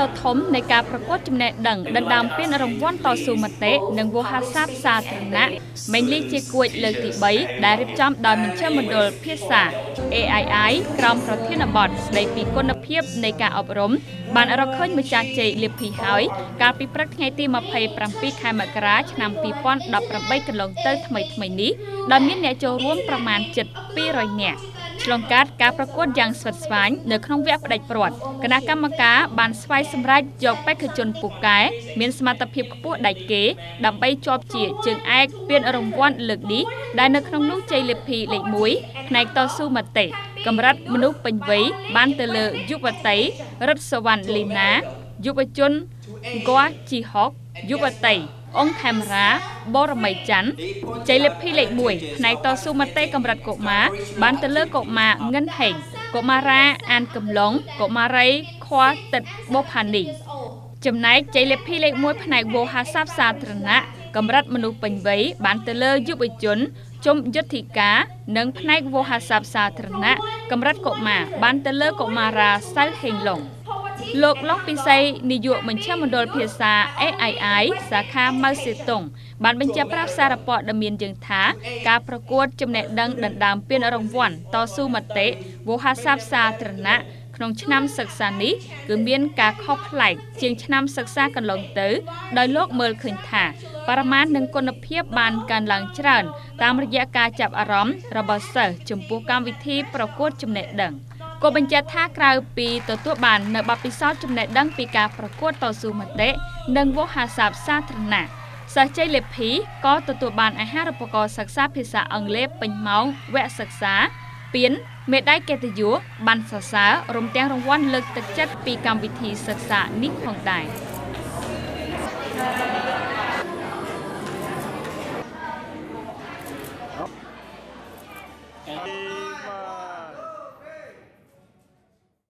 ណធំនៃការប្រកួតចំណេះដឹងដណ្ដើមពានរង្វាន់តស៊ូមតិនិងវោហារស័ព្ទសាធារណៈមេញលីជាគួចលើកទី3ដែលរៀបចំដោយមជ្ឈមណ្ឌលភាសា AII ក្រមប្រធានបទស្ដីពីគុណភាពនៃការអប់រំបានរកឃើញម្ចាស់ជ័យលៀបភីហើយកាលពីព្រឹកថ្ងៃទី27ខែមករាឆ្នាំ2018កន្លងទៅថ្មីថ្មីនេះដោយមានអ្នកចូលរួមប្រមាណជិត200នាក់ ឆ្លងកាត់ការប្រកួតយ៉ាងស្វិតស្វាញនៅក្នុងវគ្គផ្ដាច់ព្រាត់គណៈកម្មការបានស្វ័យសម្រេចយកបេក្ខជនពូកែមានសមត្ថភាពខ្ពស់ដាច់គេដើម្បីជាប់ជាជើងឯកពានរង្វាន់លើកនេះដែលនៅក្នុងនោះជ័យលាភីលេខ1ផ្នែកតស៊ូមតិកម្រិតមនុស្សពេញវ័យបានទៅលើយុវតីរិទ្ធសវណ្ណលីណាយុវជនហ្គាជីហុកយុវតី អង្គខេមរាបរមីច័ន្ទជ័យលាភីលេខ1ផ្នែកតស៊ូមតិកម្រិតកុមារបានទៅលើកុមារងិនហេងកុមារាអានកំឡុងកុមារីខွာទឹកបុផានីចំណែកជ័យលាភីលេខ1ផ្នែកវោហារស័ព្ទសាធារណៈកម្រិតមនុស្សពេញវ័យបានទៅលើយុវជនជុំយុទ្ធិកានិងផ្នែកវោហារស័ព្ទសាធារណៈកម្រិតកុមារបានទៅលើកុមារាសៅហេងឡុង លោកឡុងពិសីនាយកមជ្ឈមណ្ឌលភាសា AII សាខាម៉ៅសេតុងបានបញ្ជាក់ប្រាប់សារព័ត៌មានយើងថា ការប្រកួតចំណេះដឹងដណ្ដើមពានរង្វាន់តស៊ូមតិវោហារស័ព្ទសាធារណៈក្នុងឆ្នាំសិក្សានេះគឺមានការខុសប្លែកជាងឆ្នាំសិក្សាកន្លងទៅ ដោយលោកមើលឃើញថាបរិមាណនិងគុណភាពបានកើនឡើងច្រើន តាមរយៈការចាប់អារម្មណ៍របស់សិស្សចំពោះកម្មវិធីប្រកួតចំណេះដឹង។ ក៏បញ្ជាក់ថាក្រៅពីទទួលបាននៅបទពិសោធន៍ចំណេះដឹងពីការប្រកួតតស៊ូមតិនិងវោហារស័ព្ទសាធារណៈសិស្សជ័យលេភីក៏ទទួលបានអាហារូបករណ៍សិក្សាភាសាអង់គ្លេសពេញម៉ោងវគ្គសិក្សាពានមេដាយកិត្តិយសបានសរសើររំទាំងរង្វាន់លើកទឹកចិត្តពីកម្មវិធីសិក្សានេះផងដែរអឺ